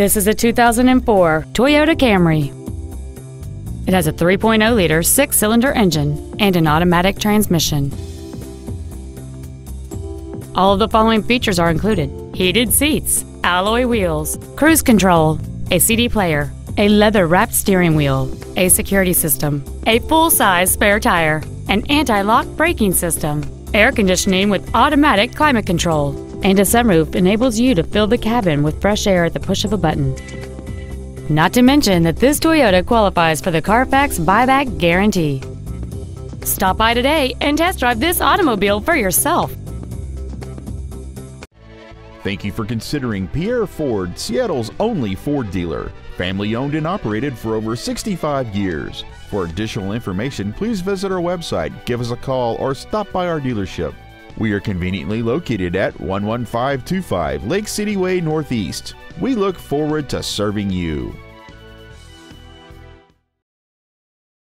This is a 2004 Toyota Camry. It has a 3.0 liter six cylinder engine and an automatic transmission. All of the following features are included heated seats, alloy wheels, cruise control, a CD player, a leather wrapped steering wheel, a security system, a full size spare tire, an anti lock braking system, air conditioning with automatic climate control, and a sunroof enables you to fill the cabin with fresh air at the push of a button. Not to mention that this Toyota qualifies for the Carfax buyback guarantee. Stop by today and test drive this automobile for yourself. Thank you for considering Pierre Ford, Seattle's only Ford dealer. Family owned and operated for over 65 years. For additional information, please visit our website, give us a call, or stop by our dealership. We are conveniently located at 11525 Lake City Way Northeast. We look forward to serving you.